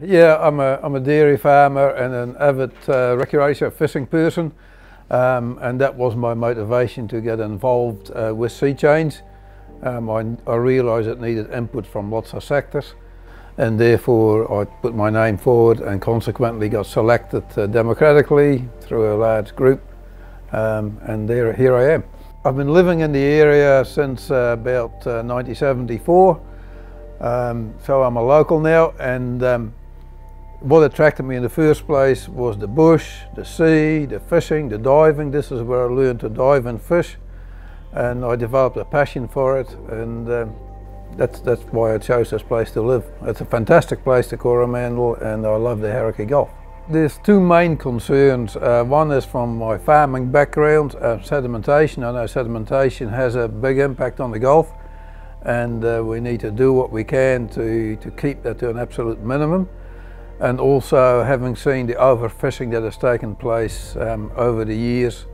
Yeah, I'm a, I'm a dairy farmer and an avid uh, recreational fishing person. Um, and that was my motivation to get involved uh, with Sea Change. Um, I, I realised it needed input from lots of sectors and therefore I put my name forward and consequently got selected uh, democratically through a large group um, and there, here I am. I've been living in the area since uh, about 1974 uh, um, so I'm a local now and um, what attracted me in the first place was the bush, the sea, the fishing, the diving. This is where I learned to dive and fish and I developed a passion for it and um, that's, that's why I chose this place to live. It's a fantastic place to Coromandel and I love the Hauraki Gulf. There's two main concerns. Uh, one is from my farming background, uh, sedimentation. I know sedimentation has a big impact on the Gulf and uh, we need to do what we can to, to keep that to an absolute minimum and also having seen the overfishing that has taken place um, over the years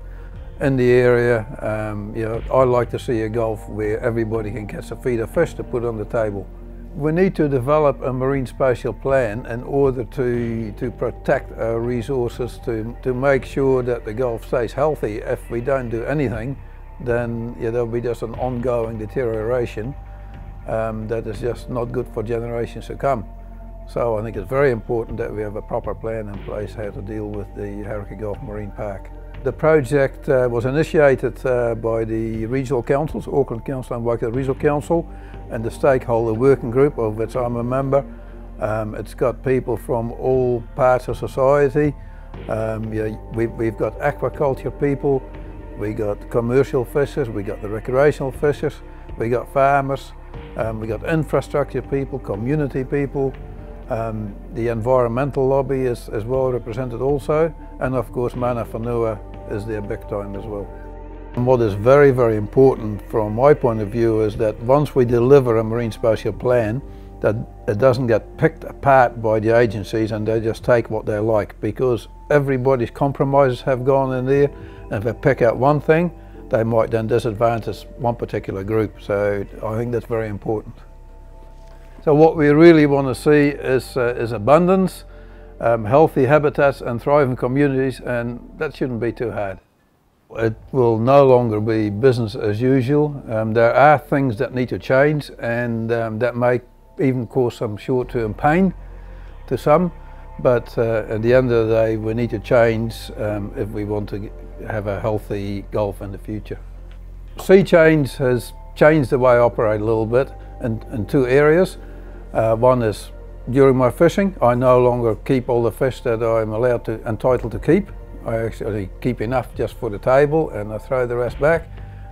in the area, um, you know, I like to see a Gulf where everybody can catch a feed of fish to put on the table. We need to develop a marine spatial plan in order to, to protect our resources, to, to make sure that the Gulf stays healthy. If we don't do anything, then yeah, there'll be just an ongoing deterioration um, that is just not good for generations to come. So I think it's very important that we have a proper plan in place how to deal with the Hauraki Gulf Marine Park. The project uh, was initiated uh, by the regional councils, Auckland Council and Waikato Regional Council, and the stakeholder working group of which I'm a member. Um, it's got people from all parts of society. Um, yeah, we, we've got aquaculture people, we got commercial fishers, we got the recreational fishers, we got farmers, um, we got infrastructure people, community people, um, the environmental lobby is, is well represented also, and of course Mana Whenua is there big time as well. And what is very, very important from my point of view is that once we deliver a marine spatial plan, that it doesn't get picked apart by the agencies and they just take what they like because everybody's compromises have gone in there and if they pick out one thing, they might then disadvantage one particular group. So I think that's very important. So what we really want to see is, uh, is abundance, um, healthy habitats and thriving communities and that shouldn't be too hard. It will no longer be business as usual. Um, there are things that need to change and um, that may even cause some short-term pain to some but uh, at the end of the day we need to change um, if we want to have a healthy Gulf in the future. Sea change has changed the way I operate a little bit in, in two areas. Uh, one is during my fishing, I no longer keep all the fish that I'm allowed to, entitled to keep. I actually keep enough just for the table and I throw the rest back.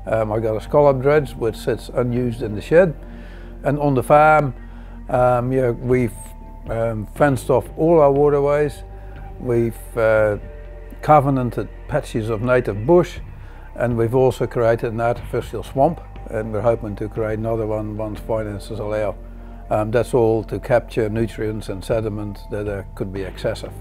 Um, I got a scallop dredge which sits unused in the shed. And on the farm, um, yeah, we've um, fenced off all our waterways. We've uh, covenanted patches of native bush and we've also created an artificial swamp and we're hoping to create another one once finances allow. Um, that's all to capture nutrients and sediment that uh, could be excessive.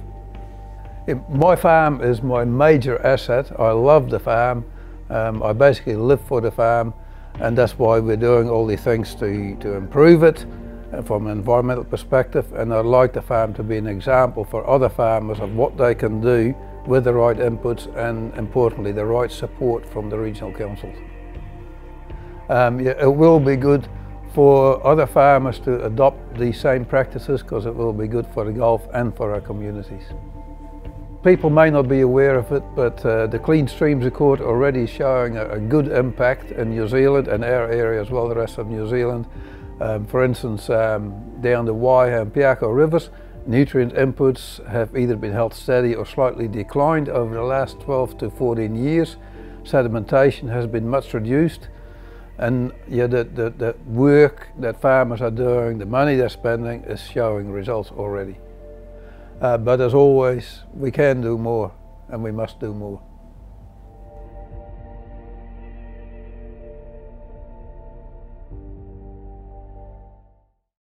It, my farm is my major asset. I love the farm. Um, I basically live for the farm and that's why we're doing all these things to, to improve it uh, from an environmental perspective and I'd like the farm to be an example for other farmers of what they can do with the right inputs and importantly the right support from the regional councils. Um, yeah, it will be good for other farmers to adopt these same practices because it will be good for the Gulf and for our communities. People may not be aware of it, but uh, the Clean Streams Accord already showing a, a, good impact in New Zealand and our area as well, the rest of New Zealand. Um, for instance, um, down the Waihou and Piako rivers, nutrient inputs have either been held steady or slightly declined over the last 12 to 14 years. Sedimentation has been much reduced and yeah, the, the, the work that farmers are doing, the money they're spending is showing results already. Uh, but as always, we can do more and we must do more.